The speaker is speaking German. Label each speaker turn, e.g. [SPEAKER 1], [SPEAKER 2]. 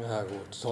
[SPEAKER 1] Ja, gut.